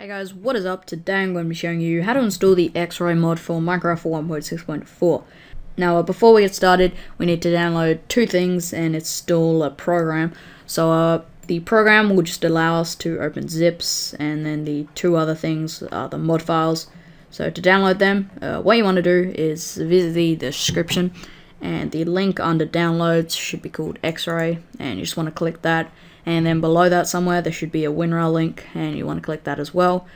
Hey guys, what is up? Today I'm going to be showing you how to install the X-Ray mod for Minecraft 1.6.4. Now, uh, before we get started, we need to download two things and install a program. So, uh, the program will just allow us to open zips, and then the two other things are the mod files. So, to download them, uh, what you want to do is visit the description, and the link under downloads should be called X-Ray, and you just want to click that and then below that somewhere there should be a WinRAR link and you want to click that as well.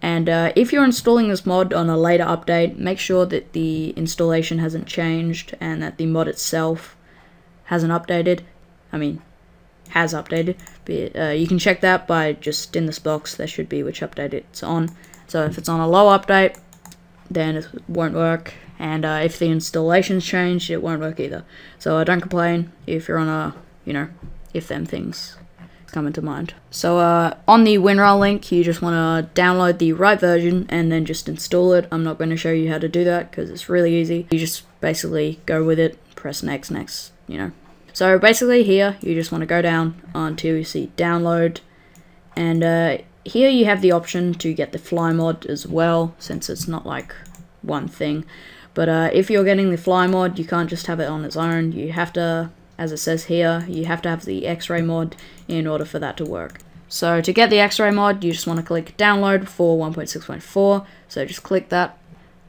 And uh, if you're installing this mod on a later update make sure that the installation hasn't changed and that the mod itself hasn't updated. I mean has updated but uh, you can check that by just in this box there should be which update it's on. So if it's on a low update then it won't work. And uh, if the installation's changed it won't work either. So don't complain if you're on a you know if them things come into mind. So uh, on the WinRAR link, you just want to download the right version and then just install it. I'm not going to show you how to do that because it's really easy. You just basically go with it, press next, next, you know. So basically here, you just want to go down until you see download. And uh, here you have the option to get the fly mod as well, since it's not like one thing. But uh, if you're getting the fly mod, you can't just have it on its own. You have to as it says here, you have to have the X-Ray mod in order for that to work. So to get the X-Ray mod, you just want to click download for 1.6.4. So just click that,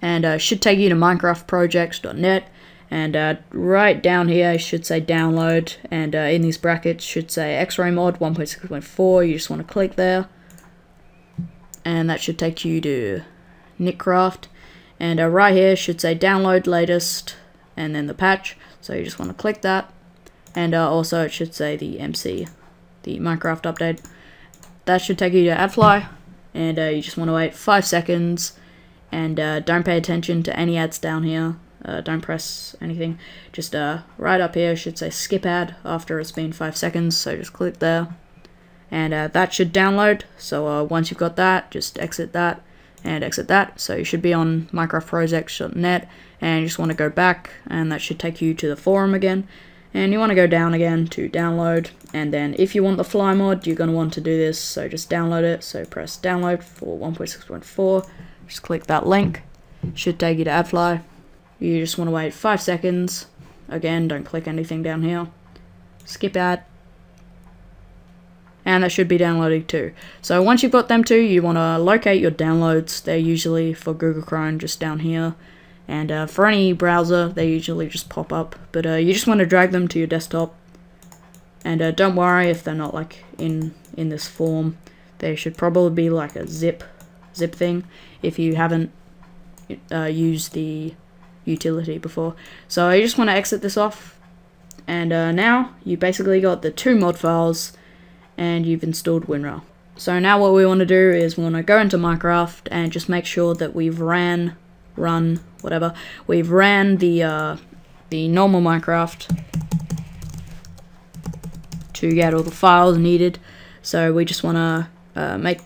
and uh, should take you to minecraftprojects.net. And uh, right down here, it should say download, and uh, in these brackets should say X-Ray mod 1.6.4. You just want to click there, and that should take you to Nickcraft. And uh, right here should say download latest, and then the patch. So you just want to click that and uh, also it should say the MC, the Minecraft update. That should take you to AdFly, and uh, you just want to wait 5 seconds, and uh, don't pay attention to any ads down here. Uh, don't press anything. Just uh, right up here should say skip ad after it's been 5 seconds, so just click there. And that should download, so once you've got that, just exit that and exit that. So you should be on minecraftprojects.net and you just want to go back and that should take you to the forum again and you want to go down again to download and then if you want the fly mod you're going to want to do this so just download it. So press download for 1.6.4 just click that link. Should take you to AdFly. You just want to wait 5 seconds. Again don't click anything down here. Skip ad and that should be downloading too. So once you've got them two, you want to locate your downloads. They're usually for Google Chrome just down here. And uh, for any browser, they usually just pop up. But uh, you just want to drag them to your desktop. And uh, don't worry if they're not like in in this form. They should probably be like a zip zip thing if you haven't uh, used the utility before. So you just want to exit this off. And uh, now you basically got the two mod files and you've installed WinRAR. So now what we want to do is we want to go into Minecraft and just make sure that we've ran run, whatever. We've ran the uh, the normal Minecraft to get all the files needed. So we just want to uh, make,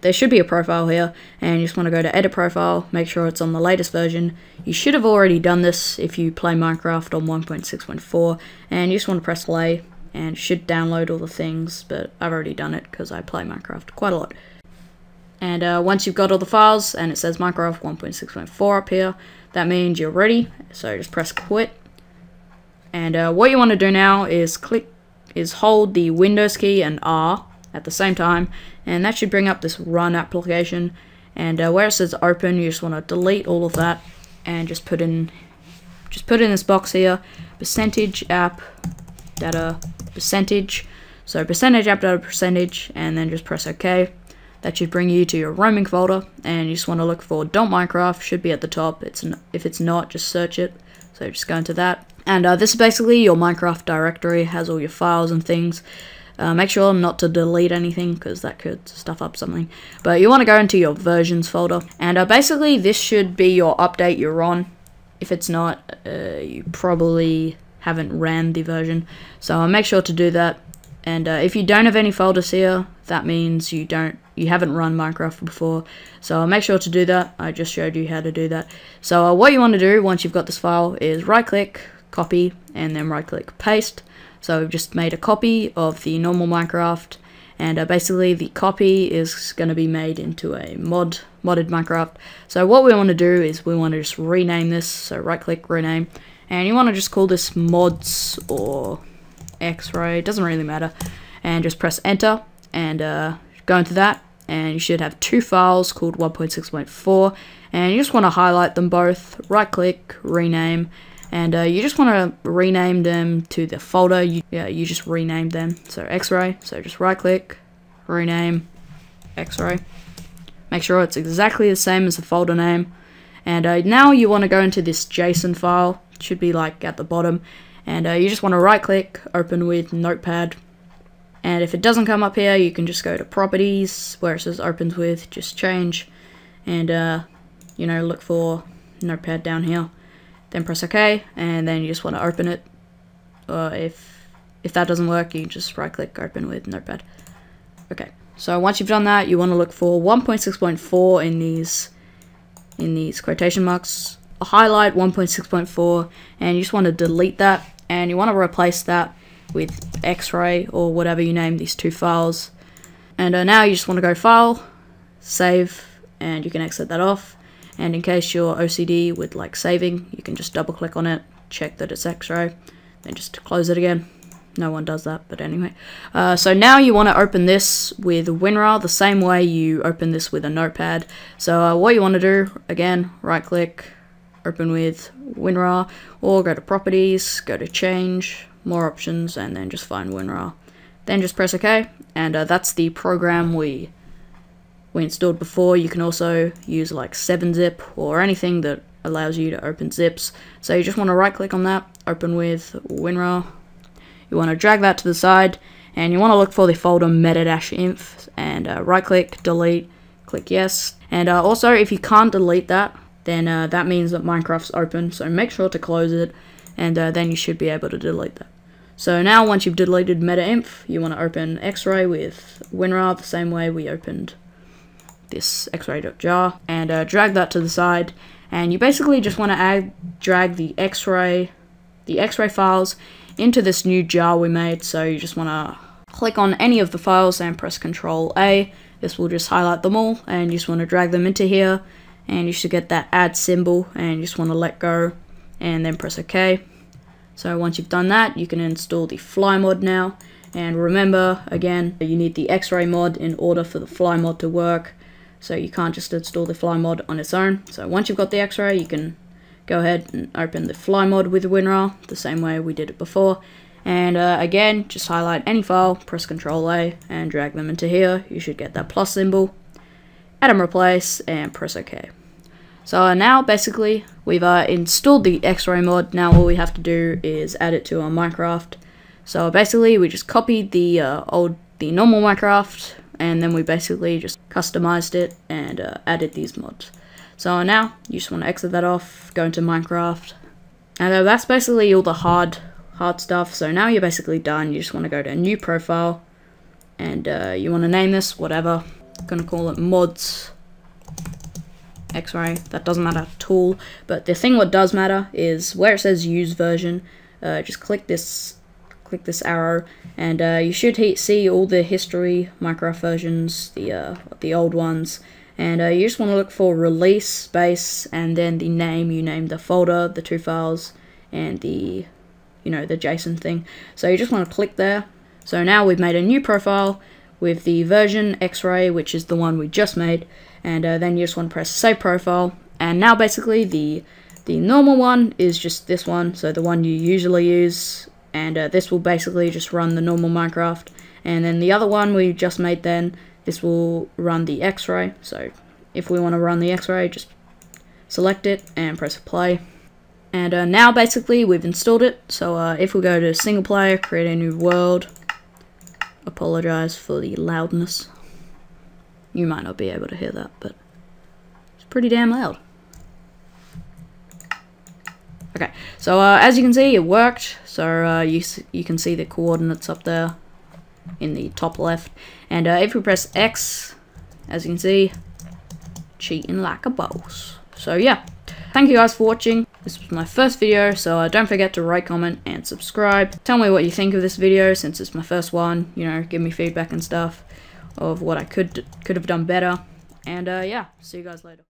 there should be a profile here, and you just want to go to edit profile, make sure it's on the latest version. You should have already done this if you play Minecraft on 1.6.4, and you just want to press play, and should download all the things, but I've already done it because I play Minecraft quite a lot. And uh, once you've got all the files and it says Minecraft 1.6.4 up here, that means you're ready. So just press quit. And uh, what you want to do now is click, is hold the Windows key and R at the same time, and that should bring up this run application. And uh, where it says open, you just want to delete all of that and just put in, just put in this box here, percentage app data percentage. So percentage app data percentage, and then just press OK. That should bring you to your roaming folder, and you just want to look for .minecraft, should be at the top. It's If it's not, just search it. So just go into that. And uh, this is basically your Minecraft directory, has all your files and things. Uh, make sure not to delete anything because that could stuff up something. But you want to go into your versions folder. And uh, basically this should be your update you're on. If it's not, uh, you probably haven't ran the version. So uh, make sure to do that. And uh, if you don't have any folders here, that means you don't you haven't run Minecraft before. So make sure to do that. I just showed you how to do that. So uh, what you want to do once you've got this file is right click, copy, and then right click paste. So we've just made a copy of the normal Minecraft and uh, basically the copy is going to be made into a mod modded Minecraft. So what we want to do is we want to just rename this. So right click rename, and you want to just call this mods or X-ray. Doesn't really matter, and just press enter and uh, go into that, and you should have two files called 1.6.4, and you just want to highlight them both. Right click rename and uh, you just want to rename them to the folder you, yeah, you just rename them so x-ray so just right click rename x-ray make sure it's exactly the same as the folder name and uh, now you want to go into this JSON file it should be like at the bottom and uh, you just want to right click open with notepad and if it doesn't come up here you can just go to properties where it says opens with just change and uh, you know look for notepad down here then press OK, and then you just want to open it. Uh, if if that doesn't work, you just right click open with Notepad. Okay, so once you've done that, you want to look for 1.6.4 in these in these quotation marks. Highlight 1.6.4, and you just want to delete that, and you want to replace that with X-ray or whatever you name these two files. And uh, now you just want to go File, Save, and you can exit that off. And in case you're OCD with like saving you can just double click on it check that it's x-ray then just close it again. No one does that but anyway. Uh, so now you want to open this with WinRAR the same way you open this with a notepad. So uh, what you want to do again right click open with WinRAR or go to properties go to change more options and then just find WinRAR then just press OK and uh, that's the program we we installed before. You can also use like 7-zip or anything that allows you to open zips. So you just want to right click on that, open with WinRAR. You want to drag that to the side and you want to look for the folder meta-inf and uh, right click, delete, click yes. And uh, also if you can't delete that, then uh, that means that Minecraft's open. So make sure to close it and uh, then you should be able to delete that. So now once you've deleted meta-inf, you want to open X-Ray with WinRAR the same way we opened this x-ray.jar and uh, drag that to the side and you basically just want to add drag the x-ray the x-ray files into this new jar we made. So you just want to click on any of the files and press Control A. This will just highlight them all and you just want to drag them into here and you should get that add symbol and you just want to let go and then press OK so once you've done that you can install the fly mod now and remember again you need the x-ray mod in order for the fly mod to work so you can't just install the fly mod on its own. So once you've got the x-ray, you can go ahead and open the fly mod with WinRAR, the same way we did it before. And uh, again, just highlight any file, press Ctrl A, and drag them into here. You should get that plus symbol. Add and replace, and press OK. So now, basically, we've uh, installed the X-Ray mod. Now all we have to do is add it to our Minecraft. So basically, we just copied the uh, old, the normal Minecraft, and then we basically just customized it and uh, added these mods. So now you just want to exit that off, go into Minecraft, and uh, that's basically all the hard hard stuff. So now you're basically done. You just want to go to a new profile, and uh, you want to name this whatever. I'm gonna call it mods X-ray. That doesn't matter at all. But the thing what does matter is where it says use version. Uh, just click this click this arrow and uh, you should see all the history Minecraft versions, the uh, the old ones, and uh, you just want to look for release space and then the name you name the folder, the two files, and the you know the JSON thing. So you just want to click there. So now we've made a new profile with the version X-ray, which is the one we just made, and uh, then you just want to press save profile. And now basically the the normal one is just this one, so the one you usually use and uh, this will basically just run the normal Minecraft and then the other one we just made then this will run the x-ray so if we want to run the x-ray just select it and press play and uh, now basically we've installed it so uh, if we go to single player create a new world apologize for the loudness you might not be able to hear that but it's pretty damn loud Okay, so uh, as you can see, it worked. So uh, you you can see the coordinates up there in the top left. And uh, if we press X, as you can see, cheating like a boss. So yeah, thank you guys for watching. This was my first video, so uh, don't forget to rate, comment, and subscribe. Tell me what you think of this video, since it's my first one. You know, give me feedback and stuff of what I could could have done better. And uh, yeah, see you guys later.